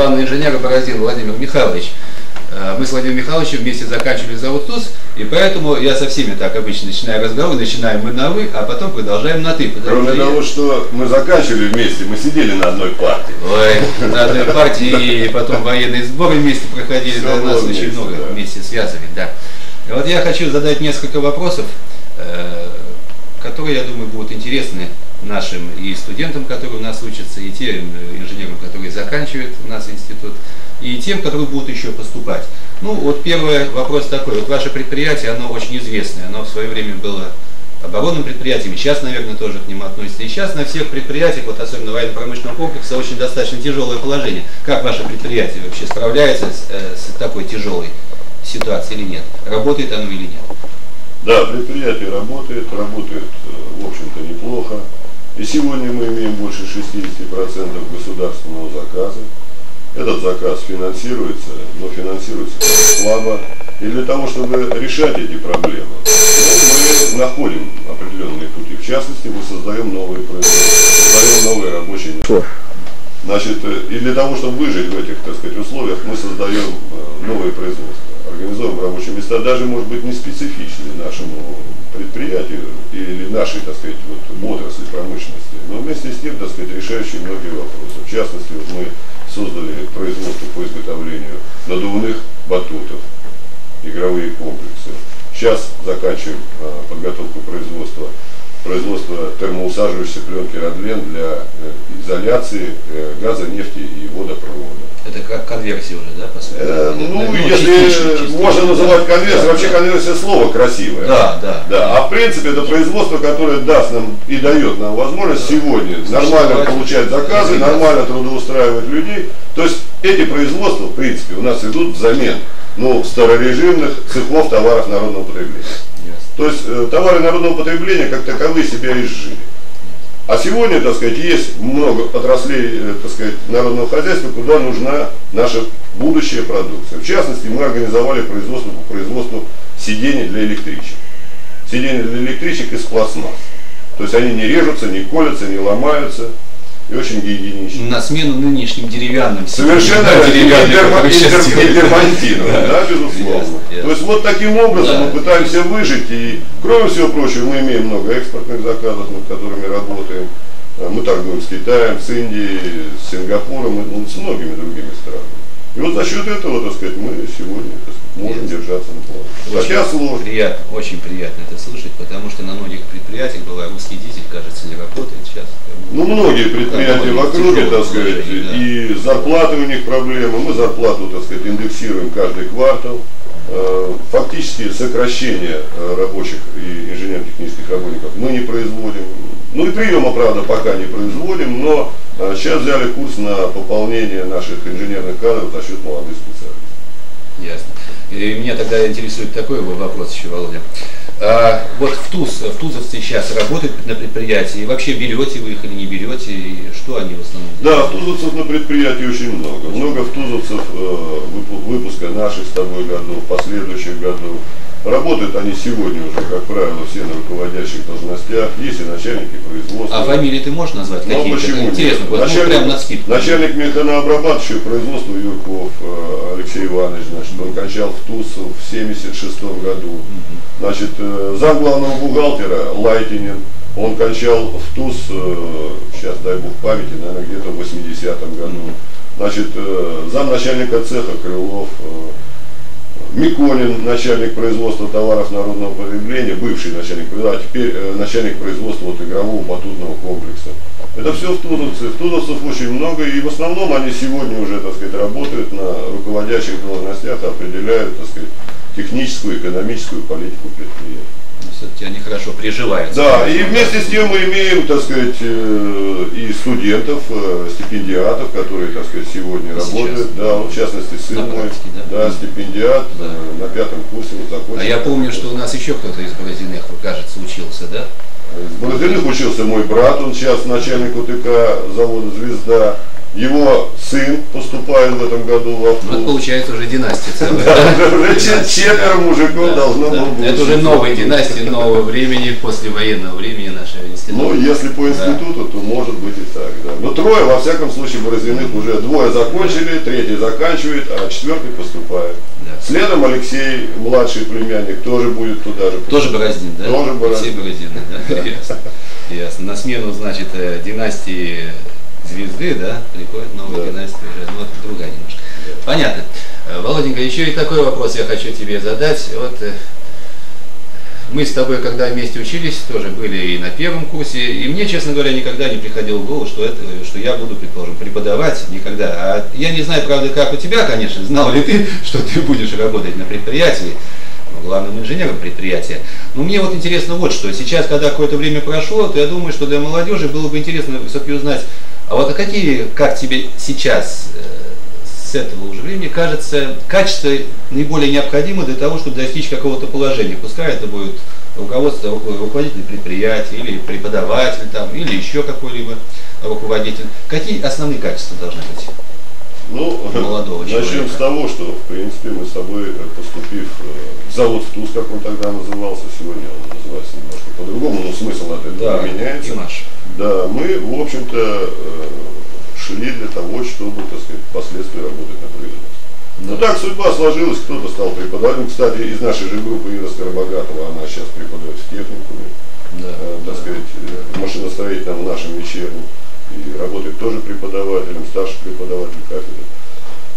главный инженер Бородин Владимир Михайлович. Э, мы с Владимиром Михайловичем вместе заканчивали завод ТУЗ, и поэтому я со всеми так обычно начинаю разговор, начинаем мы на «вы», а потом продолжаем на «ты». Кроме того, я... что мы заканчивали вместе, мы сидели на одной партии. Ой, на одной партии, и потом военные сборы вместе проходили, да, нас вместе, очень много да. вместе связывали, да. И вот я хочу задать несколько вопросов, э, которые, я думаю, будут интересны нашим и студентам, которые у нас учатся, и тем инженерам, которые заканчивают у нас институт, и тем, которые будут еще поступать. Ну, вот первый вопрос такой. Вот ваше предприятие, оно очень известное, оно в свое время было оборонным предприятием, сейчас, наверное, тоже к нему относится. И сейчас на всех предприятиях, вот особенно военно-промышленного комплекса, очень достаточно тяжелое положение. Как ваше предприятие вообще справляется с, э, с такой тяжелой ситуацией или нет? Работает оно или нет? Да, предприятие работает, работает, э, в общем-то, неплохо. И сегодня мы имеем больше 60% государственного заказа. Этот заказ финансируется, но финансируется слабо. И для того, чтобы решать эти проблемы, мы находим определенные пути. В частности, мы создаем новые производства, создаем новые рабочие места. Значит, и для того, чтобы выжить в этих, так сказать, условиях, мы создаем э, новые производства, организуем рабочие места, даже, может быть, не специфичные нашему предприятию или нашей, так сказать, вот, отрасли промышленности, но вместе с тем, так сказать, решающие многие вопросы. В частности, вот мы создали производство по изготовлению надувных батутов, игровые комплексы. Сейчас заканчиваем э, подготовку производства производства термоусаживающейся пленки Родлен для э, изоляции э, газа, нефти и водопровода. Это как конверсия уже, да, по сути? Э, ну, ну, если частично, можно называть конверсией, да, вообще да. конверсия слово красивое. Да, да, да. А в принципе это производство, которое даст нам и дает нам возможность да. сегодня нормально получать заказы, нормально трудоустраивать людей. То есть эти производства, в принципе, у нас идут взамен ну, старорежимных цехов товаров народного потребления. То есть э, товары народного потребления как таковые себя изжили. А сегодня, так сказать, есть много отраслей, э, так сказать, народного хозяйства, куда нужна наша будущая продукция. В частности, мы организовали производство по производству сидений для электричек. Сиденья для электричек из пластмасс. То есть они не режутся, не колятся, не ломаются и очень гигиенично. На смену нынешним деревянным. Совершенно деревянным. Дермантином, да, безусловно. То есть вот таким образом мы пытаемся выжить. И кроме всего прочего, мы имеем много экспортных заказов, над которыми работаем. Мы торгуем с Китаем, с Индией, с Сингапуром, ну, с многими другими странами. И вот за счет этого, так сказать, мы сегодня так сказать, можем держаться на плаву. Хотя сложно. Приятно, очень приятно это слышать, потому что на многих предприятиях была русский дизель, кажется, не работает сейчас. Ну, многие предприятия в округе, так сказать, да. и зарплаты у них проблемы. Мы зарплату, так сказать, индексируем каждый квартал. Э, фактически сокращение э, рабочих и инженерно-технических работников мы не производим. Ну и приема, правда, пока не производим, но сейчас взяли курс на пополнение наших инженерных кадров за счет молодых специалистов. Ясно. И меня тогда интересует такой вопрос еще, Володя. А, вот в ТУЗ, в ТУЗовцы сейчас работают на предприятии, вообще берете вы их или не берете, и что они в основном делают? Да, в ТУЗовцев на предприятии очень много. Много в ТУЗовцев э, выпуска наших с тобой годов, последующих годов. Работают они сегодня уже, как правило, все на руководящих должностях, есть и начальники производства. А фамилии ты можешь назвать? Ну, какие почему Интересно, нет? начальник, прямо на скидку. Начальник механообрабатывающего производства Юрков э, Алексей Иванович, значит, он кончал в ТУС в 76 году. Значит, э, зам главного бухгалтера Лайтинин, он кончал в ТУС, э, сейчас дай бог памяти, наверное, где-то в 80-м году. Значит, зам начальника цеха Крылов, Миконин, начальник производства товаров народного потребления, бывший начальник а теперь э, начальник производства вот, игрового батутного комплекса. Это все в Тузовце. В Тузовцев очень много, и в основном они сегодня уже, так сказать, работают на руководящих должностях, определяют, так сказать, техническую, экономическую политику предприятия все-таки они хорошо приживаются. Да, и вместе с тем мы имеем, так сказать, э, и студентов, э, стипендиатов, которые, так сказать, сегодня и работают. Сейчас. Да, вот в частности, сын на мой, да? да, стипендиат да. Э, на пятом курсе вот закончил. А я помню, что у нас еще кто-то из Бородиных, кажется, учился, да? Из Бородиных учился мой брат, он сейчас начальник УТК завода «Звезда». Его сын поступает в этом году в автобус. Ну, это получается уже династия целая. Да, уже четверо мужиков должно было Это уже новая династия, нового времени, после военного времени нашего института. Ну, если по институту, то может быть и так, да. Но трое, во всяком случае, Борозиных уже двое закончили, третий заканчивает, а четвертый поступает. Следом Алексей, младший племянник, тоже будет туда же. Тоже Бороздин, да? Тоже Бороздин. Все Бороздины, да? Ясно. Ясно. На смену, значит, э, династии звезды, да, приходит новая да. династия уже, ну, это другая немножко. Да. Понятно. Э, Володенька, еще и такой вопрос я хочу тебе задать. Вот э, мы с тобой, когда вместе учились, тоже были и на первом курсе, и мне, честно говоря, никогда не приходило в голову, что, это, что я буду, предположим, преподавать никогда. А я не знаю, правда, как у тебя, конечно, знал ли ты, что ты будешь работать на предприятии, ну, главным инженером предприятия. Но мне вот интересно вот что. Сейчас, когда какое-то время прошло, то я думаю, что для молодежи было бы интересно все-таки узнать, а вот а какие, как тебе сейчас э, с этого уже времени кажется качество наиболее необходимо для того, чтобы достичь какого-то положения. Пускай это будет руководство, руководитель предприятия или преподаватель там, или еще какой-либо руководитель. Какие основные качества должны быть? Ну, молодого начнем человека. с того, что, в принципе, мы с тобой, э, поступив в э, завод в ТУЗ, как он тогда назывался, сегодня он называется немножко по-другому, но смысл от этого да, меняется. Имаш. Да, мы, в общем-то, э, шли для того, чтобы, так сказать, впоследствии работать на производстве. Ну так судьба сложилась, кто-то стал преподавать. Кстати, из нашей же группы Ира Скоробогатова, она сейчас преподает в техникуме, да, э, так да. сказать, э, машиностроительном в нашем вечернем. И работает тоже преподавателем, старший преподаватель кафедры.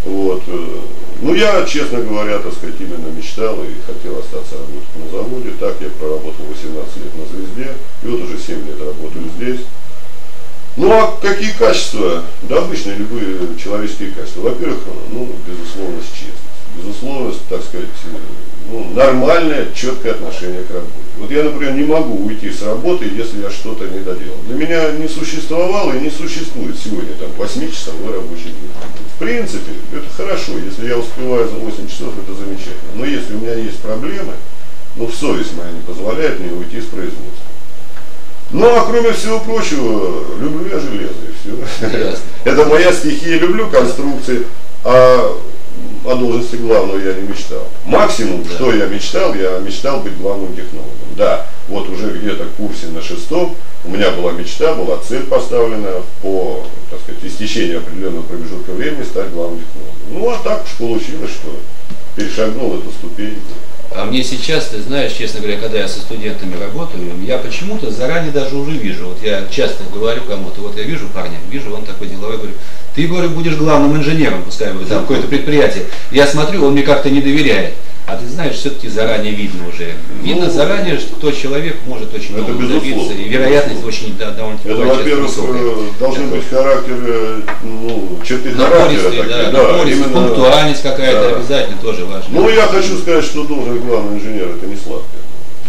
Вот. Э, ну, я, честно говоря, так сказать, именно мечтал и хотел остаться работать на заводе. Так я проработал 18 лет на «Звезде», и вот уже 7 лет работаю здесь. Ну а какие качества? Да, обычные любые человеческие качества. Во-первых, ну, безусловно, честность. Безусловно, так сказать, ну, нормальное, четкое отношение к работе. Вот я, например, не могу уйти с работы, если я что-то не доделал. Для меня не существовало и не существует сегодня там 8-часовой рабочий день. В принципе, это хорошо. Если я успеваю за 8 часов, это замечательно. Но если у меня есть проблемы, ну, совесть моя не позволяет мне уйти с производства. Ну, а кроме всего прочего, люблю я железо и все. Это моя стихия, люблю конструкции, а о должности главного я не мечтал. Максимум, да. что я мечтал, я мечтал быть главным технологом. Да, вот уже где-то в курсе на шестом у меня была мечта, была цель поставлена по, так сказать, истечению определенного промежутка времени стать главным технологом. Ну, а так уж получилось, что перешагнул эту ступень. А мне сейчас, ты знаешь, честно говоря, когда я со студентами работаю, я почему-то заранее даже уже вижу, вот я часто говорю кому-то, вот я вижу парня, вижу, он такой деловой, говорю, ты, говорю, будешь главным инженером, пускай будет там какое-то предприятие. Я смотрю, он мне как-то не доверяет. А ты знаешь, все-таки заранее видно уже. Видно ну, заранее, что кто человек может очень много добиться. И вероятность очень да, довольно-таки Это, во-первых, э, должен быть характер, ну, черты характера. Такие, да, да, именно, пунктуальность какая-то да. обязательно тоже важна. Ну, я хочу сказать, что должен главный инженер, это не сладкое.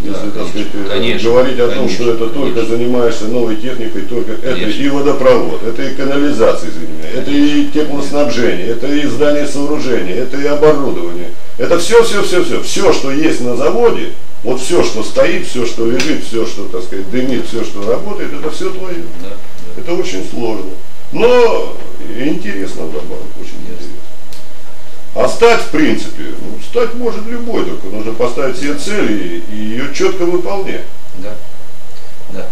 Если, да, так сказать, э, конечно, говорить о конечно, том, что это конечно. только занимаешься новой техникой, только конечно. это и водопровод, это и канализация, извини меня, это и теплоснабжение, это и здание сооружения, это и оборудование. Это все, все, все, все. Все, что есть на заводе, вот все, что стоит, все, что лежит, все, что, так сказать, дымит, все, что работает, это все твое. Да, да. Это очень сложно. Но интересно добавок, очень интересно. А стать, в принципе, ну, стать может любой, только нужно поставить себе цели и, и ее четко выполнять. Да. Да.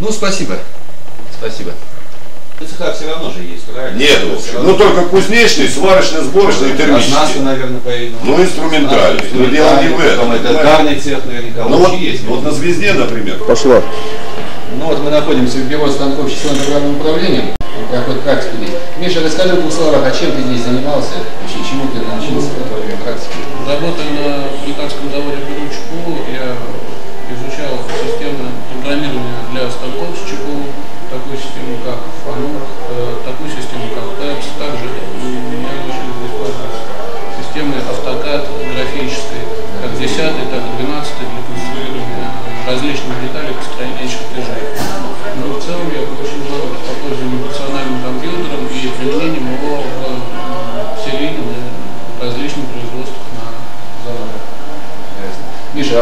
Ну, спасибо. Спасибо. ЦХ все равно же есть, правильно? Нет, ну только кузнечный, сварочный, сборочный и термический. Оснастка, наверное, поедем. Ну, инструментальный. Но дело не в этом. Это гарный цех наверняка. Ну, вот, есть. Вот на звезде, например. Пошло. Ну вот мы находимся в бюро станков числовым программным управлением. Проходит практика здесь. Миша, расскажи в двух словах, а чем ты здесь занимался? Вообще, чему ты научился во время практики? Работая на американском заводе Беручку,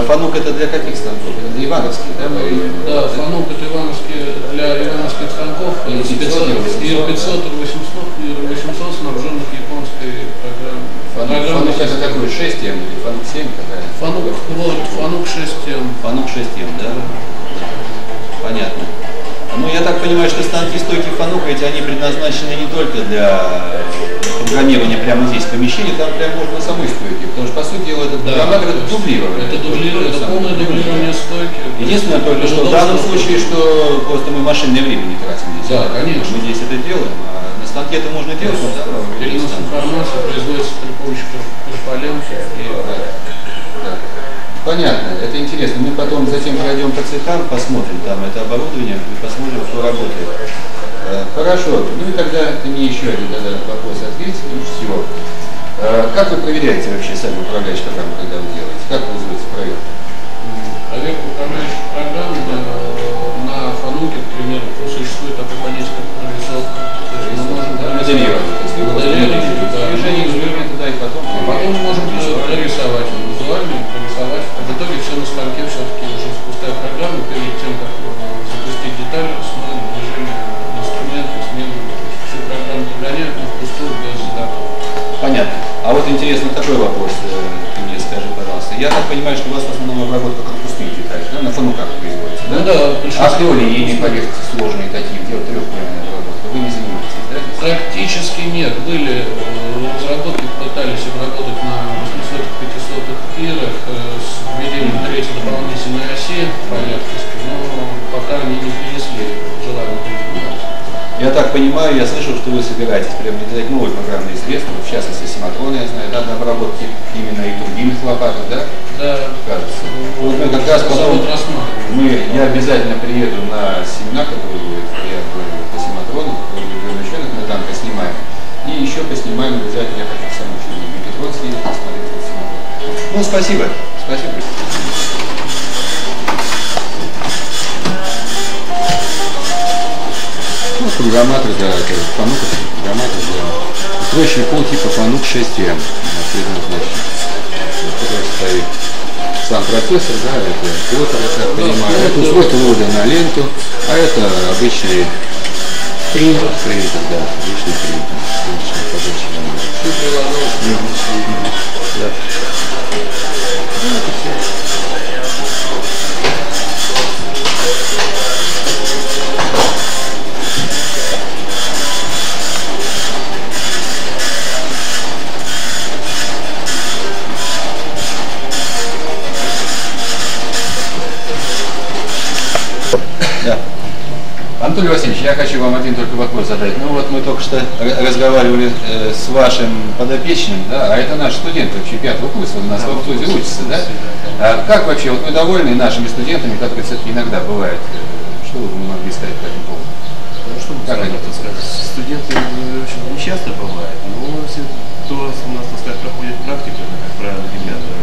фанук это для каких станков? Это для ивановских, да? Да, фанук это ивановские, для ивановских станков. И 500, и 500, и 800. Euro 800, снабженных японской программой. Фанук, фанук это какой, 6 м или фанук 7 какая? Фанук, вот, Фанук 6 м Фанук 6 м да? Понятно. Ну, я так понимаю, что станки стойки фанука, эти они предназначены не только для программирования прямо здесь в помещении, там прям можно самой стойке. Потому что, по сути дела, этот Да, программатор это дублирование. Это дублирование, это полное дублирование стойки. Единственное только, что в данном случае, что просто мы машинное время не тратим здесь. Да, конечно. Мы здесь это делаем, а на станке это можно делать, но да, Перенос информации производится при помощи и Да. Понятно, это интересно. Мы потом затем пройдем по цехам, посмотрим там это оборудование и посмотрим, что работает. Э, Хорошо, ну и тогда ты мне еще один тогда вопрос ответь, и все. Э, Как вы проверяете вообще сами управляющие программы, когда вы делаете? Как проект? проверка управляющих программ на фануке, к примеру, существует такое понятие, как прорисовка. Мы можем вы просто Моделирование, да. движение интересно такой вопрос, э, ты мне скажи, пожалуйста. Я так понимаю, что у вас в основном обработка корпусных деталей, да, на фануках производится, да? Ну да, А кто линейные поверхности сложные такие, где трехмерная обработка? Вы не занимаетесь, да? Практически нет. Были э, разработки, пытались обработать на 800-500 пирах э, с введением третьей дополнительной оси поверхности, так понимаю, я слышал, что вы собираетесь приобретать новые программные средства, в частности симатроны, я знаю, да, для обработки именно и турбинных лопаток, да, Да, кажется. Вот мы как раз потом, мы, я обязательно приеду на семинар, который будет, я говорю, по симатрону, который уже ученых мы там поснимаем. И еще поснимаем обязательно, я хочу сам ученый Петрон съездить, посмотреть на симатрон. Ну, спасибо. Программатор, да, это фанук, программатор, да. Устройственный пол типа фанук 6М. предназначен. Стоит сам процессор, да, это плотер, я так понимаю. Это устройство вывода на ленту, а это обычный принтер, принтер, да, обычный принтер. Обычный подача вопрос задать. Ну вот мы только что разговаривали э, с вашим подопечным, да, а это наш студент вообще пятого курса, он у нас в Автобусе учится, да? А как вообще, вот мы довольны нашими студентами, которые все-таки иногда бывают, что вы могли сказать по этому поводу? Ну, что Как как они? Студенты, э, в общем, не часто бывает, но если кто у нас, так сказать, проходит практику, это, как правило, ребята, э,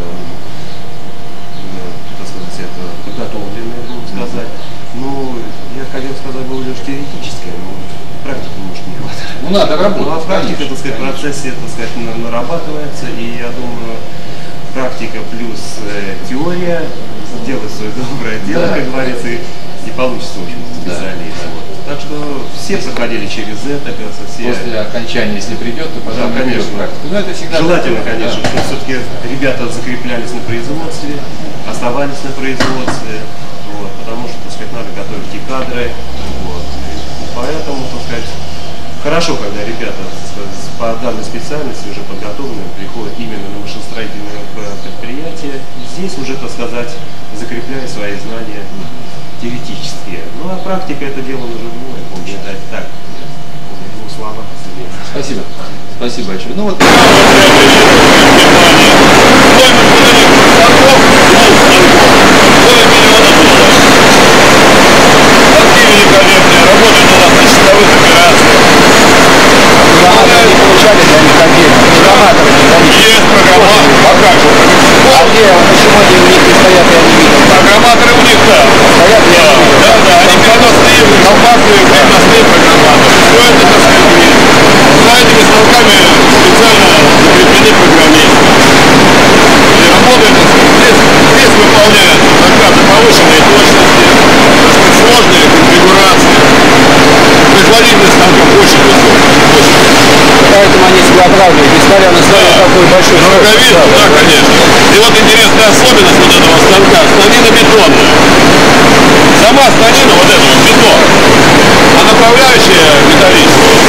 так сказать, это подготовленные, будем сказать. Ну, я хотел сказать, было лишь теоретическое, но практики, может, Ну надо Ну, работать. а практика, так сказать, в процессе, так сказать, на- нарабатывается, и я думаю, практика плюс э, теория делает свое доброе дело, Да. как говорится, и, и получится, в общем Да. специалист. Вот. Так что все проходили через это, говорится, все. После окончания, если придет, то потом Да, конечно. практика. Ну это всегда Желательно, такое, конечно, да. чтобы все-таки ребята закреплялись на производстве, оставались на производстве, вот, потому что, так сказать, надо готовить и кадры, вот, и поэтому, так сказать, хорошо, когда ребята по данной специальности уже подготовленные приходят именно на машиностроительное п- предприятие, здесь уже, так сказать, закрепляя свои знания теоретические. Ну, а практика это дело наживное, будем считать так, ну, слова известны. Спасибо. Спасибо большое. Ну вот Программаторы не получали для них отдельно. Amen. Станина бетонная. Сама станина, вот эта вот бетон, а направляющая металлическая.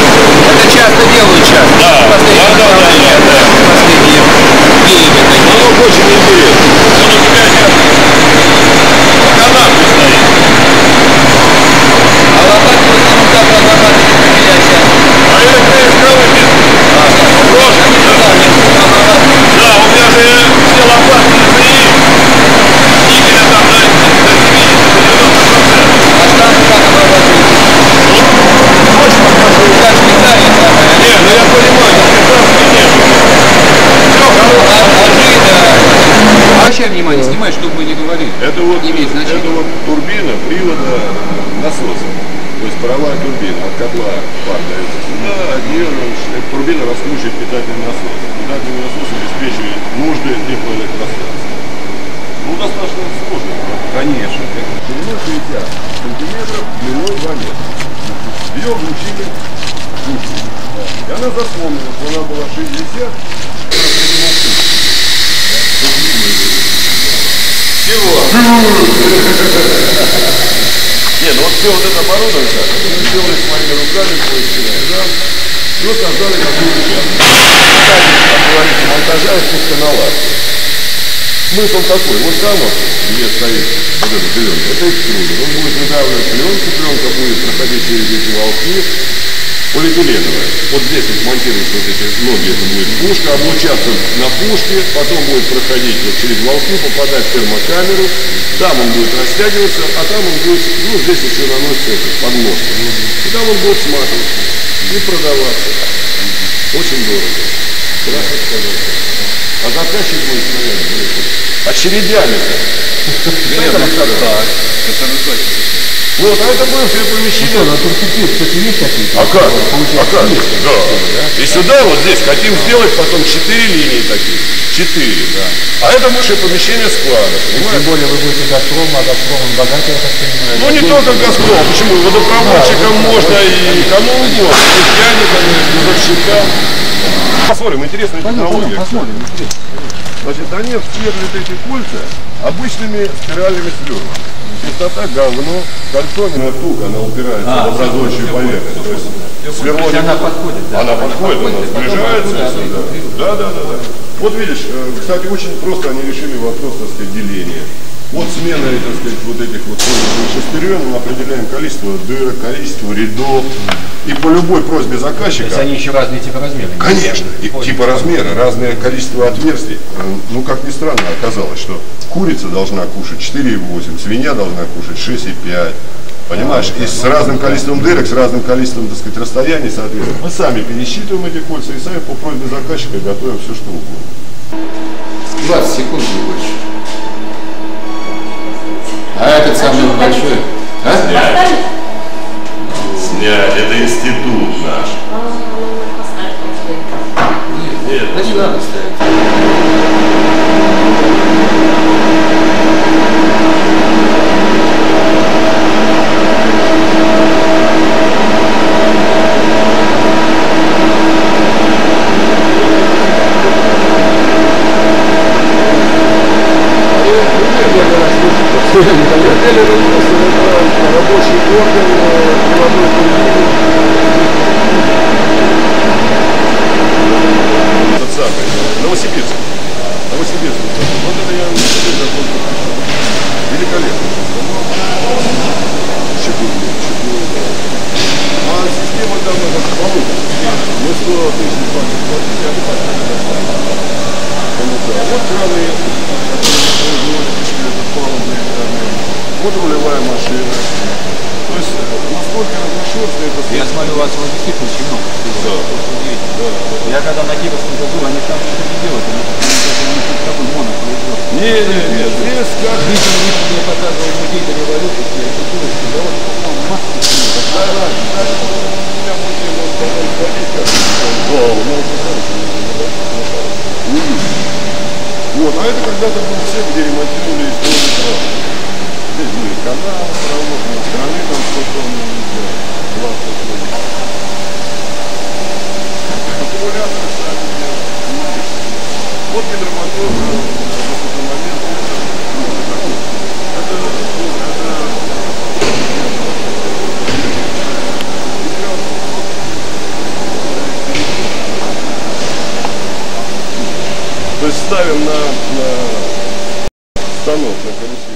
Это часто делают сейчас. Да, да, да, да, да, да. Последние веяния такие. Оно очень интересно. Он у тебя сейчас на канавке стоит. А лопатки в основном как разрабатывали профиля сейчас? А это КСКВ нет. Прошка, да. Да, у меня же все лопатки на ЗИИ. Никеля там до, до 70-90%. А штаны как обрабатываете? Точно скажу. Как Швейцария самая. Не, ну я понимаю, швейцарский нет. Все хорошо. А, а жид, а... Обращай внимание, снимай, чтобы мы не говорили. Это вот, имеет значения. это вот турбина привода насоса. То есть паровая турбина от котла пар дается сюда, от нее эта турбина раскручивает питательный насос. Питательный насос обеспечивает нужды теплоэлектростанции. Ну, достаточно сложно. Конечно. Шириной 60 сантиметров, длиной 2 метра. Ее вручили Путину. И она запомнила, что она была 60, она приняла Чего? Не, ну вот все вот это оборудование, мы сделали своими руками, поисками, да? Все создали такую часть. Как говорится, монтажа и пусконаладки. Смысл такой, вот там вот, где стоит вот этот зеленый, это экструдер. Он будет выдавливать пленку, пленка будет проходить через эти волки, полиэтиленовая. Вот здесь вот монтируются вот эти ноги, это будет пушка, облучаться на пушке, потом будет проходить вот через волки, попадать в термокамеру, там он будет растягиваться, а там он будет, ну здесь еще наносится это, подложка. И там он будет сматываться и продаваться. Очень дорого. Страшно сказать. А заказчик будет стоять, вот очередями-то. Это так. Вот, а это бывшее помещение. На Туркутии, кстати, есть какие-то? А как? Получается, А как? есть. Да. И сюда вот здесь хотим сделать потом четыре линии таких. Четыре. Да. А это бывшее помещение склада, Тем понимаешь? более вы будете Газпром, а Газпром он богатый, я так понимаю. Ну не только Газпром, почему? Водопроводчикам можно и кому угодно, нефтяникам, газовщикам. Посмотрим, интересная технология. Посмотрим, интересно. Значит, они сверлят эти кольца обычными спиральными сверлами. Частота говно, кальцонная туг, она упирается в образующую поверхность. То есть сверло не- она подходит, да. Она подходит, она потом сближается. оттуда всё, да. оттуда. Да, да, да, да. Вот видишь, э, кстати, очень просто они решили вопрос, так сказать, деления. Вот сменой, так сказать, вот этих вот шестерен мы определяем количество дырок, количество рядов. И по любой просьбе То заказчика есть они еще разные типа размеры. Конечно, и типа размера, разное количество отверстий. Э, Ну, как ни странно, оказалось, что курица должна кушать 4,8, свинья должна кушать 6,5. Понимаешь, и с разным количеством дырок, с разным количеством, так сказать, расстояний, соответственно. Мы сами пересчитываем эти кольца и сами по просьбе заказчика готовим все, что угодно. 20 секунд не больше. А этот самый большой? А? Снять, это институт наш. Нет, не надо ставить. Рабочий орган приводной турбины. Этот самый, Новосибирск. Новосибирск. Вот это я Новосибирск закончил. Великолепно. Щепурный, да. А система там это 100 тысяч достаточно. Вот краны, которые мы производим, этот палубные краны. Вот рулевая машина. То есть э, настолько разношерстно это Я смотрю, у вас вот действительно очень много всего. Да. Просто удивительно. Я когда на Киевском году, они там что-то не делают, они у такой монопроизводство. Не, не, не, здесь как Видите, видите, мне показывал музей до революции, я культуры, завод, там масса всего, такая разница. у меня музей может потом сходить, как это хорошо. Увидишь. Вот, а это когда-то был цех, где ремонтировали и строили трассы здесь были каналы, проводные вот, страны, там кухонные видео, два кухонных. Аккумуляторы сами делают. Вот гидромотор на какой-то момент. Это, это... То есть ставим на, на станок, на карусель.